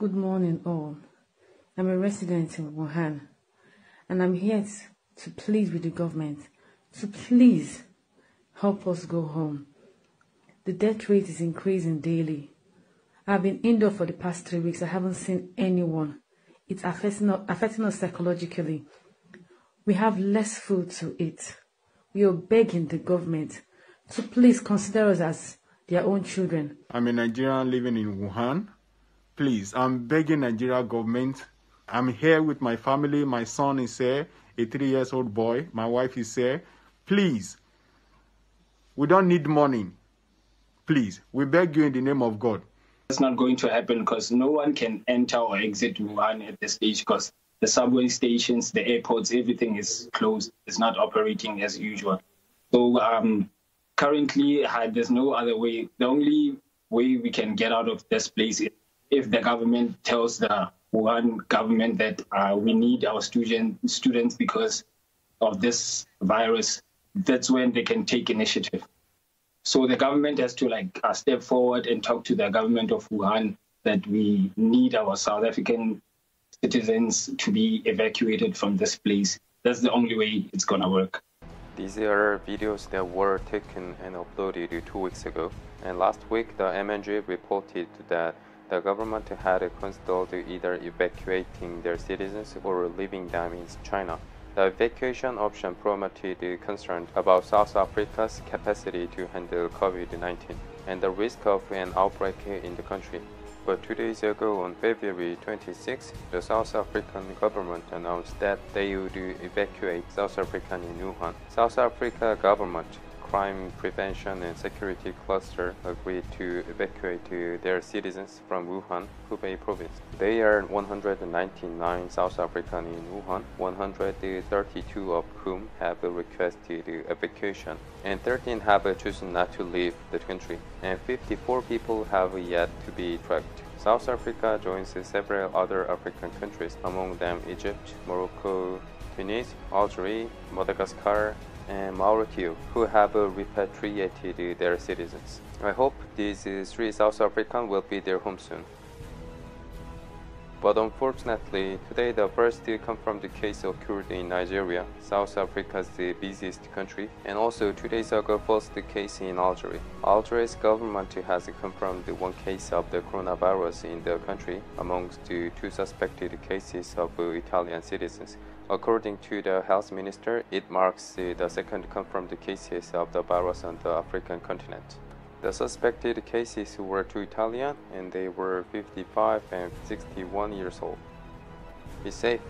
Good morning, all. I'm a resident in Wuhan, and I'm here to plead with the government to please help us go home. The death rate is increasing daily. I've been indoor for the past three weeks. I haven't seen anyone. It's affecting us, affecting us psychologically. We have less food to eat. We are begging the government to please consider us as their own children. I'm a Nigerian living in Wuhan. Please, I'm begging Nigeria government. I'm here with my family. My son is here, a three years old boy. My wife is here. Please, we don't need money. Please, we beg you in the name of God. It's not going to happen because no one can enter or exit Wuhan at this stage because the subway stations, the airports, everything is closed. It's not operating as usual. So um, currently, uh, there's no other way. The only way we can get out of this place is if the government tells the Wuhan government that uh, we need our student, students because of this virus, that's when they can take initiative. So the government has to like uh, step forward and talk to the government of Wuhan that we need our South African citizens to be evacuated from this place. That's the only way it's gonna work. These are videos that were taken and uploaded two weeks ago. And last week, the M&G reported that the government had considered either evacuating their citizens or leaving them in China. The evacuation option promoted concern about South Africa's capacity to handle COVID-19 and the risk of an outbreak in the country. But two days ago, on February 26, the South African government announced that they would evacuate South Africa in Wuhan. South Africa government Crime Prevention and Security Cluster agreed to evacuate their citizens from Wuhan, Hubei province. They are 199 South African in Wuhan, 132 of whom have requested evacuation, and 13 have chosen not to leave the country, and 54 people have yet to be tracked. South Africa joins several other African countries, among them Egypt, Morocco, Tunis, Algeria, Madagascar, and Mauritius who have repatriated their citizens. I hope these three South Africans will be their home soon. But unfortunately, today the first confirmed case occurred in Nigeria, South Africa's the busiest country, and also two days ago first case in Algeria. Algeria's government has confirmed one case of the coronavirus in the country amongst two suspected cases of Italian citizens. According to the health minister, it marks the second confirmed cases of the virus on the African continent. The suspected cases were two Italian and they were 55 and 61 years old. Be safe.